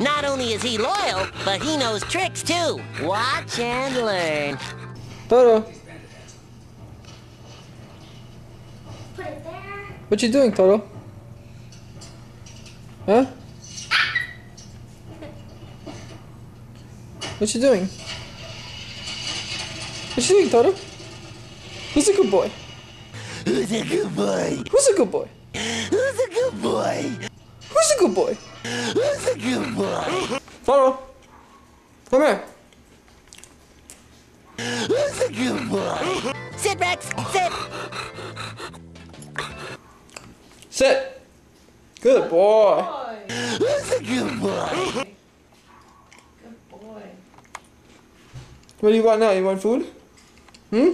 Not only is he loyal, but he knows tricks too. Watch and learn. Toro, Put it there. what you doing, Toro? Huh? What you doing? What you doing, Toro? Who's a good boy? Who's a good boy? Who's a good boy? Who's a good boy? Who's a good boy? Who's a good boy? Toro, come here. Who's a good boy? Sit, Rex. Sit. Sit. Good boy. Who's a good boy? What do you want now? You want food? Hmm?